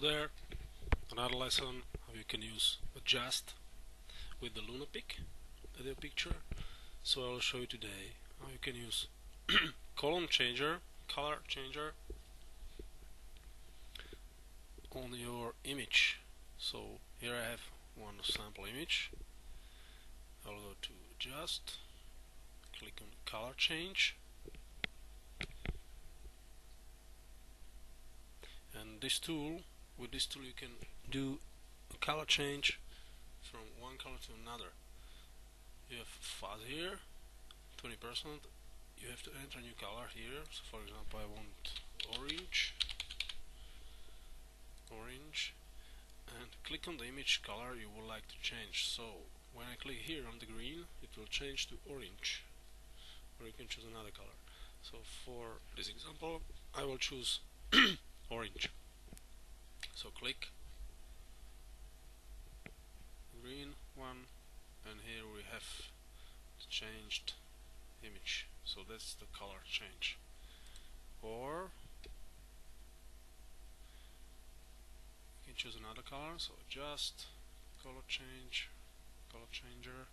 there, another lesson how you can use adjust with the Luna Lunapic video picture. So I will show you today how you can use column changer, color changer on your image. So here I have one sample image. I'll go to adjust, click on color change and this tool with this tool you can do a color change from one color to another. You have fuzz here 20% you have to enter a new color here. So for example I want orange orange and click on the image color you would like to change. So when I click here on the green it will change to orange or you can choose another color. So for this example I will choose orange so click. Green one and here we have the changed image. So that's the color change. Or you can choose another color. So just color change color changer